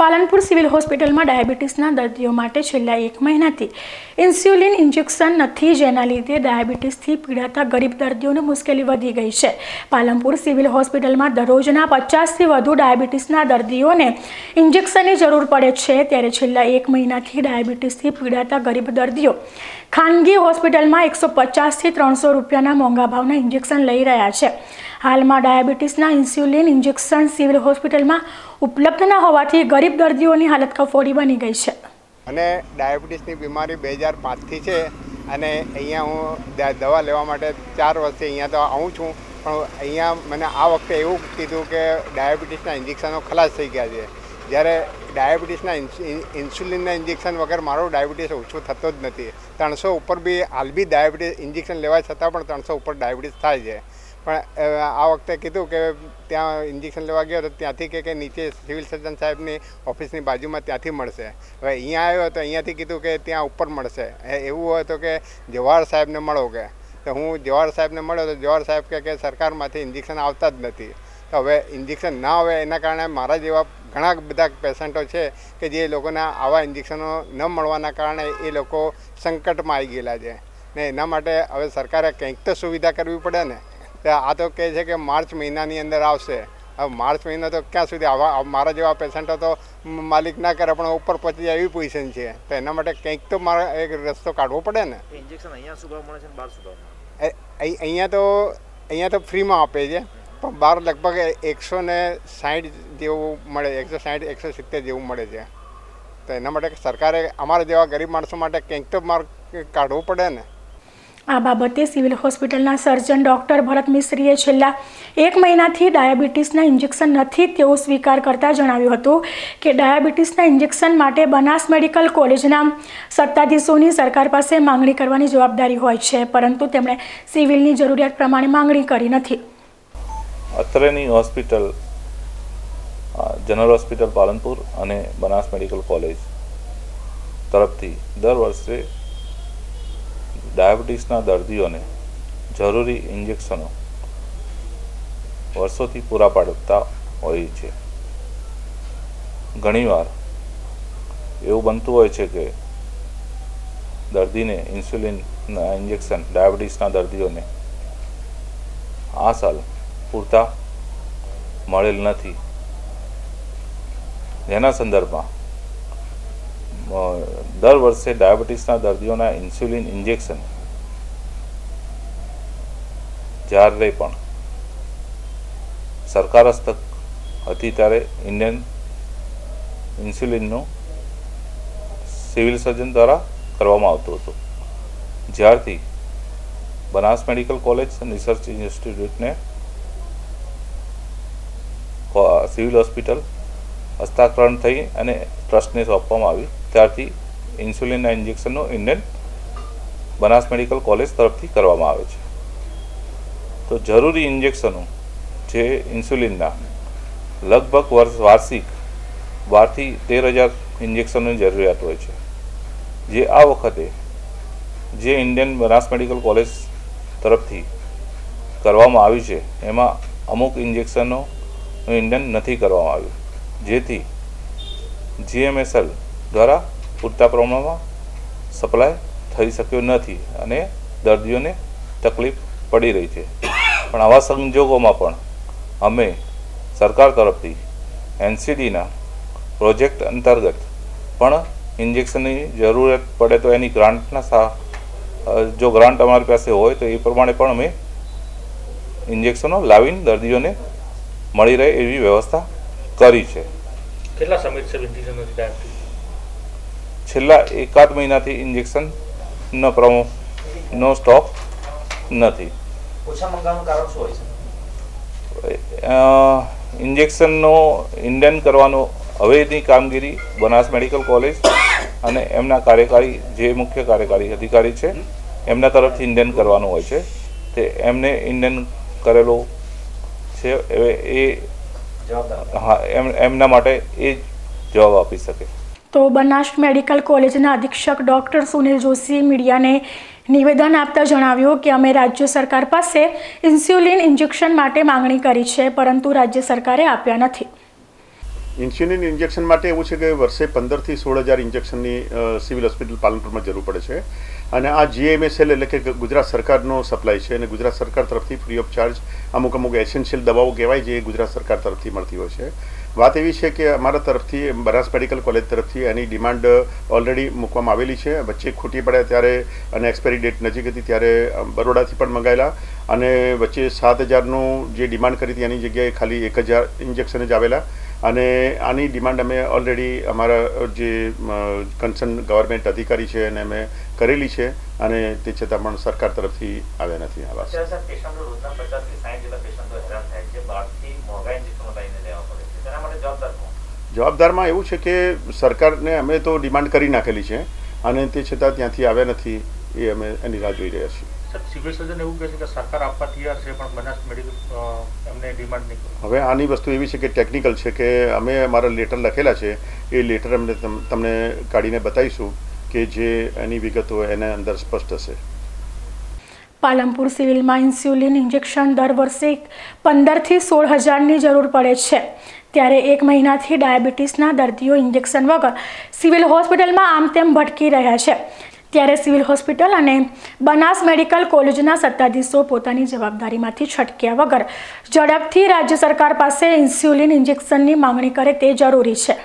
Palanpur civil હોસ્પિટલમાં ડાયાબિટીસના દર્દીઓ માટે છેલ્લા એક મહિનાથી ઇન્સ્યુલિન ઇન્જેક્શન નથી, જેના લીધે ડાયાબિટીસથી પીડાતા ગરીબ દર્દીઓને મુશ્કેલી વધી ગઈ છે. પાલનપુર સિવિલ હોસ્પિટલમાં દરરોજના પચાસથી વધુ ડાયાબિટીસના દર્દીઓને ઇન્જેક્શનની જરૂર પડે છે. ત્યારે છેલ્લા એક મહિનાથી ડાયાબિટીસથી પીડાતા ગરીબ દર્દીઓ ખાનગી હોસ્પિટલમાં એકસો પચાસથી ત્રણસો રૂપિયાના મોંઘા ભાવના ઇન્જેક્શન લઈ રહ્યા છે. હાલમાં ડાયાબિટીસના ઇન્સ્યુલિન ઇન્જેક્શન સિવિલ હોસ્પિટલમાં ઉપલબ્ધ ન હોવાથી ગરીબ દર્દીઓની હાલત કફોડી બની ગઈ છે. અને ડાયાબિટીસની બીમારી બે હજાર પાંચથી છે અને અહીંયા હું દવા લેવા માટે ચાર વર્ષથી અહીંયા તો આવું છું, પણ અહીંયા મને આ વખતે એવું કીધું કે ડાયાબિટીસના ઇન્જેક્શનો ખલાસ થઈ ગયા છે. જ્યારે ડાયાબિટીસના ઇન્સ્યુલિનના ઇન્જેક્શન વગર મારો ડાયાબિટીસ ઓછું થતો જ નથી. ત્રણસો ઉપર બી હાલ બી ડાયાબિટીસ ઇન્જેક્શન લેવા છતાં પણ ત્રણસો ઉપર ડાયાબિટીસ થાય છે. પણ આ વખતે કીધું કે ત્યાં ઇન્જેક્શન લેવા ગયો તો ત્યાંથી કે કે નીચે સિવિલ સર્જન સાહેબની ઓફિસની બાજુમાં ત્યાંથી મળશે. હવે અહીંયા આવ્યો તો અહીંયાથી કીધું કે ત્યાં ઉપર મળશે. એવું હોય તો કે જવાહર સાહેબને મળો કે તો હું જવાહર સાહેબને મળ્યો તો જવાહર સાહેબ કહે કે સરકારમાંથી ઇન્જેક્શન આવતા જ નથી. તો હવે ઇન્જેક્શન ના આવે એના કારણે મારા જેવા ઘણા બધા પેશન્ટો છે કે જે લોકોના આવા ઇન્જેક્શનો ન મળવાના કારણે એ લોકો સંકટમાં આવી ગયેલા છે. ને એના માટે હવે સરકારે કંઈક તો સુવિધા કરવી પડે ને. આ તો કહે છે કે માર્ચ મહિનાની અંદર આવશે. હવે માર્ચ મહિનો તો ક્યાં સુધી? આવા મારા જેવા પેશન્ટો તો માલિક ના કરે પણ ઉપર પહોંચી જાય એવી પોઝિશન છે. તો એના માટે કંઈક તો મારે એક રસ્તો કાઢવો પડે ને. ઇન્જેક્શન અહીંયા શું ભાવ મળે છે બાર શું ભાવ અહીંયા તો અહીંયા તો ફ્રીમાં આપે છે. પણ બહાર લગભગ એકસો ને સાઠ જેવું મળે એકસો સાઠ એકસો સિત્તેર જેવું મળે છે. તો એના માટે સરકારે અમારા જેવા ગરીબ માણસો માટે કંઈક તો માર્ગ કાઢવો પડે ને. આ બાબતે સિવિલ હોસ્પિટલના સર્જન ડૉક્ટર ભરત મિશ્રીએ છેલ્લા એક મહિનાથી ડાયાબિટીસના ઇન્જેક્શન નથી તેવો સ્વીકાર કરતા જણાવ્યું હતું કે ડાયાબિટીસના ઇન્જેક્શન માટે બનાસ મેડિકલ કોલેજના સત્તાધીશોની સરકાર પાસે માંગણી કરવાની જવાબદારી હોય છે, પરંતુ તેમણે સિવિલની જરૂરિયાત પ્રમાણે માંગણી કરી નથી. અત્રેની હોસ્પિટલ જનરલ હોસ્પિટલ પાલનપુર અને બનાસ મેડિકલ કોલેજ તરફથી દર વર્ષે ડાયાબિટીસના દર્દીઓને જરૂરી ઇન્જેક્શનો વર્ષોથી પૂરા પાડતા હોય છે. ઘણીવાર એવું બનતું હોય છે કે દર્દીને ઇન્સ્યુલિનના ઇન્જેક્શન ડાયાબિટીસના દર્દીઓને આ સાલ પૂરતા મળેલ નથી. જેના સંદર્ભમાં દર વર્ષે ડાયાબિટીસના દર્દીઓના ઇન્સ્યુલિન ઇન્જેક્શન. જ્યારે પણ સરકાર હસ્તક હતી ત્યારે ઇન્ડિયન ઇન્સ્યુલિનનું સિવિલ સર્જન દ્વારા કરવામાં આવતું હતું. જ્યારથી બનાસ મેડિકલ કોલેજ રિસર્ચ ઇન્સ્ટિટ્યૂટને સિવિલ હોસ્પિટલ હસ્તાક્ષરણ થઈ અને ટ્રસ્ટને સોંપવામાં આવી. ત્યારથી ઇન્સ્યુલિનના ઇન્જેક્શનનું ઇન્ડિયન બનાસ મેડિકલ કોલેજ તરફથી કરવામાં આવે છે. તો જરૂરી ઇન્જેક્શનો જે ઇન્સ્યુલિનના લગભગ વર્ષ વાર્ષિક બારથી તેર હજાર ઇન્જેક્શનની જરૂરિયાત હોય છે. જે આ વખતે જે ઇન્ડિયન બનાસ મેડિકલ કોલેજ તરફથી કરવામાં આવી છે, એમાં અમુક ઇન્જેક્શનો ઇન્ડિયન નથી કરવામાં આવ્યું. જેથી જીએમએસએલ દ્વારા પૂરતા પ્રમાણમાં સપ્લાય થઈ શક્યો નથી અને દર્દીઓને તકલીફ પડી રહી છે. પણ આવા સંજોગોમાં પણ અમે સરકાર તરફથી એનસીડીના પ્રોજેક્ટ અંતર્ગત પણ ઇન્જેક્શનની જરૂરત પડે તો એની ગ્રાન્ટના જો ગ્રાન્ટ અમારી પાસે હોય તો એ પ્રમાણે પણ અમે ઇન્જેક્શનો લાવીને દર્દીઓને મળી રહે એવી વ્યવસ્થા કરી છે. કેટલા સમય છે ઇન્જેક્શન નથી ડાયાબિટીસ છેલ્લા એકાદ મહિનાથી ઇન્જેક્શન નો પ્રમો નો સ્ટોક નથી. ઇન્જેક્શનનો ઇન્ડેન કરવાનો હવેની કામગીરી બનાસ મેડિકલ કોલેજ અને એમના કાર્યકારી જે મુખ્ય કાર્યકારી અધિકારી છે એમના તરફથી ઇન્ડેન કરવાનું હોય છે. તે એમને ઇન્ડેન કરેલો છે એ હા એમ એમના માટે એ જવાબ આપી શકે. તો બનાસ મેડિકલ કોલેજના અધિક્ષક ડૉક્ટર સુનિલ જોશીએ મીડિયાને નિવેદન આપતા જણાવ્યું કે અમે રાજ્ય સરકાર પાસે ઇન્સ્યુલિન ઇન્જેક્શન માટે માંગણી કરી છે, પરંતુ રાજ્ય સરકારે આપ્યા નથી. ઇન્સ્યુલિન ઇન્જેક્શન માટે એવું છે કે વર્ષે પંદરથી સોળ હજાર ઇન્જેક્શનની સિવિલ હોસ્પિટલ પાલનપુરમાં જરૂર પડે છે. અને આ જીએમએસએલ એટલે કે ગુજરાત સરકારનો સપ્લાય છે અને ગુજરાત સરકાર તરફથી ફ્રી ઓફ ચાર્જ અમુક અમુક એસેન્શિયલ દવાઓ કહેવાય જે ગુજરાત સરકાર તરફથી મળતી હોય છે. વાત એવી છે કે અમારા તરફથી બનાસ મેડિકલ કોલેજ તરફથી એની ડિમાન્ડ ઓલરેડી મૂકવામાં આવેલી છે. વચ્ચે ખૂટી પડ્યા ત્યારે અને એક્સપાયરી ડેટ નજીક હતી ત્યારે બરોડાથી પણ મંગાવેલા અને વચ્ચે સાત હજારનું જે ડિમાન્ડ કરી હતી એની જગ્યાએ ખાલી એક હજાર ઇન્જેક્શન જ આવેલા. અને આની ડિમાન્ડ અમે ઓલરેડી અમારા જે કન્સર્ન ગવર્મેન્ટ અધિકારી છે એને અમે કરેલી છે અને તે છતાં પણ સરકાર તરફથી આવ્યા નથી કોણ? જવાબદારમાં એવું છે કે સરકારને અમે તો ડિમાન્ડ કરી નાખેલી છે અને તે છતાં ત્યાંથી આવ્યા નથી એ અમે એની રાહ જોઈ રહ્યા છીએ. સિવિલ સર્જન એવું કહે છે કે સરકાર આપવા તૈયાર છે પણ બનાસ મેડિકલ એમને ડિમાન્ડ નહીં હવે આની વસ્તુ એવી છે કે ટેકનિકલ છે કે અમે અમારા લેટર લખેલા છે એ લેટર અમને તમ- તમને કાઢીને બતાવીશું કે જે એની વિગતો એના અંદર સ્પષ્ટ હશે. પાલનપુર સિવિલમાં ઇન્સ્યુલિન ઇન્જેક્શન દર વર્ષે પંદરથી સોળ હજારની જરૂર પડે છે. ત્યારે એક મહિનાથી ડાયાબિટીસના દર્દીઓ ઇન્જેક્શન વગર સિવિલ હોસ્પિટલમાં આમ તેમ ભટકી રહ્યા છે. ત્યારે સિવિલ હોસ્પિટલ અને બનાસ મેડિકલ કોલેજના સત્તાધીશો પોતાની જવાબદારીમાંથી છટક્યા વગર ઝડપથી રાજ્ય સરકાર પાસે ઇન્સ્યુલિન ઇન્જેક્શનની માંગણી કરે તે જરૂરી છે.